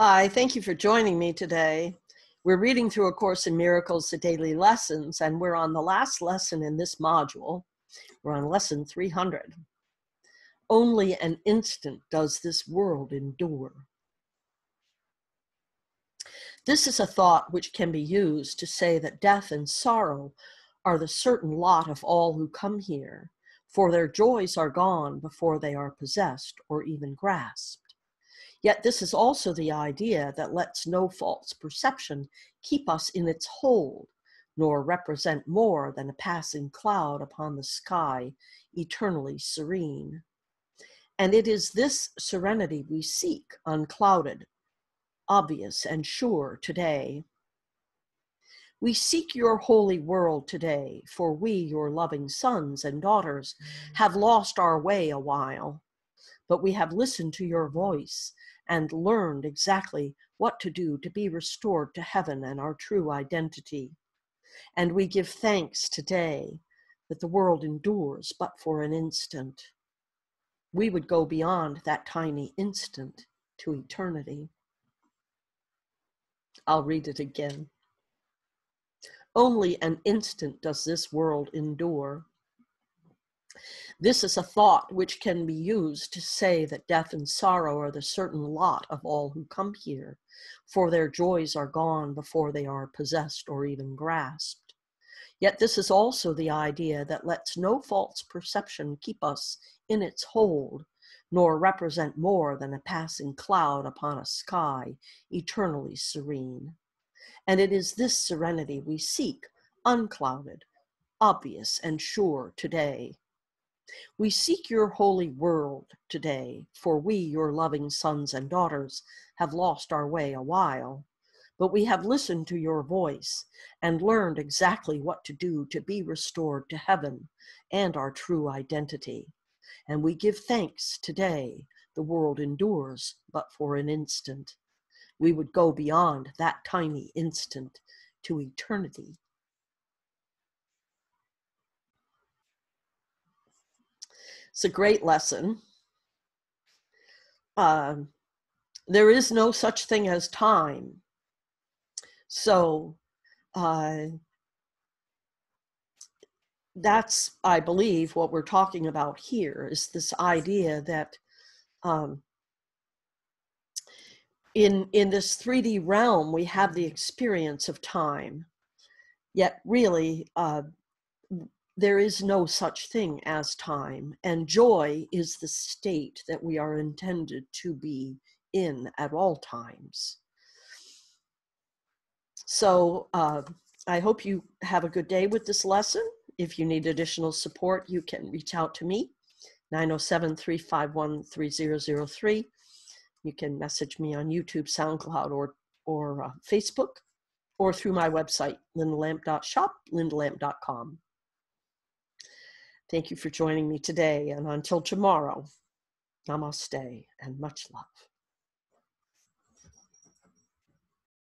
Hi, thank you for joining me today. We're reading through A Course in Miracles, the daily lessons, and we're on the last lesson in this module. We're on lesson 300. Only an instant does this world endure. This is a thought which can be used to say that death and sorrow are the certain lot of all who come here, for their joys are gone before they are possessed or even grasped. Yet this is also the idea that lets no false perception keep us in its hold, nor represent more than a passing cloud upon the sky, eternally serene. And it is this serenity we seek, unclouded, obvious, and sure today. We seek your holy world today, for we, your loving sons and daughters, have lost our way a while. But we have listened to your voice and learned exactly what to do to be restored to heaven and our true identity. And we give thanks today that the world endures but for an instant. We would go beyond that tiny instant to eternity. I'll read it again. Only an instant does this world endure. This is a thought which can be used to say that death and sorrow are the certain lot of all who come here, for their joys are gone before they are possessed or even grasped. Yet this is also the idea that lets no false perception keep us in its hold, nor represent more than a passing cloud upon a sky eternally serene. And it is this serenity we seek, unclouded, obvious, and sure today we seek your holy world today, for we, your loving sons and daughters, have lost our way a while. But we have listened to your voice and learned exactly what to do to be restored to heaven and our true identity. And we give thanks today. The world endures but for an instant. We would go beyond that tiny instant to eternity It's a great lesson. Uh, there is no such thing as time. So uh, that's, I believe, what we're talking about here is this idea that um, in in this 3D realm we have the experience of time, yet really uh, there is no such thing as time, and joy is the state that we are intended to be in at all times. So uh, I hope you have a good day with this lesson. If you need additional support, you can reach out to me, 907 351 3003. You can message me on YouTube, SoundCloud, or, or uh, Facebook, or through my website, lyndalamp.shop, lyndalamp.com. Thank you for joining me today. And until tomorrow, namaste and much love.